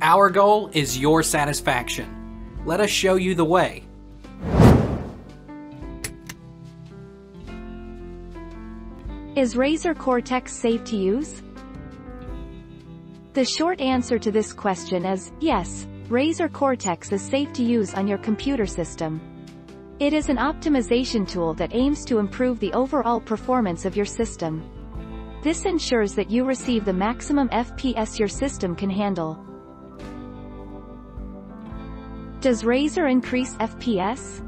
Our goal is your satisfaction. Let us show you the way. Is Razer Cortex safe to use? The short answer to this question is, yes, Razer Cortex is safe to use on your computer system. It is an optimization tool that aims to improve the overall performance of your system. This ensures that you receive the maximum FPS your system can handle. Does Razer increase FPS?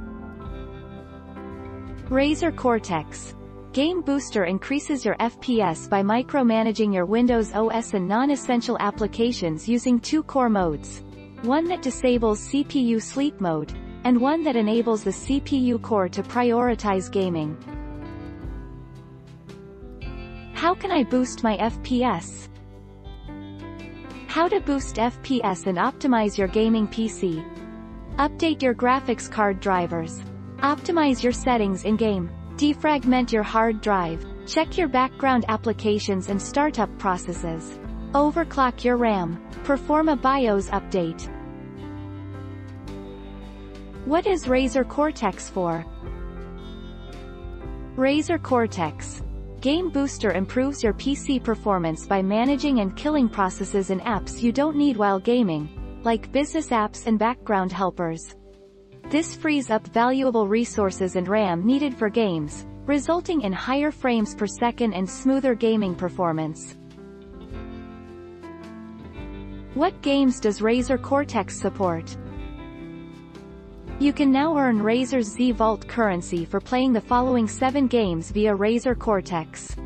Razer Cortex Game Booster increases your FPS by micromanaging your Windows OS and non-essential applications using two core modes. One that disables CPU sleep mode, and one that enables the CPU core to prioritize gaming. How can I boost my FPS? How to boost FPS and optimize your gaming PC. Update your graphics card drivers. Optimize your settings in-game. Defragment your hard drive. Check your background applications and startup processes. Overclock your RAM. Perform a BIOS update. What is Razer Cortex for? Razer Cortex. Game Booster improves your PC performance by managing and killing processes in apps you don't need while gaming, like business apps and background helpers. This frees up valuable resources and RAM needed for games, resulting in higher frames per second and smoother gaming performance. What games does Razer Cortex support? You can now earn Razer's Z Vault currency for playing the following 7 games via Razer Cortex.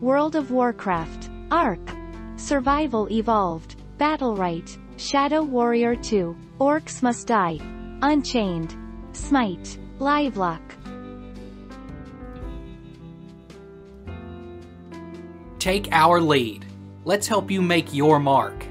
World of Warcraft, Ark, Survival Evolved, Battlerite, Shadow Warrior 2, Orcs Must Die, Unchained. Smite. Livelock. Take our lead. Let's help you make your mark.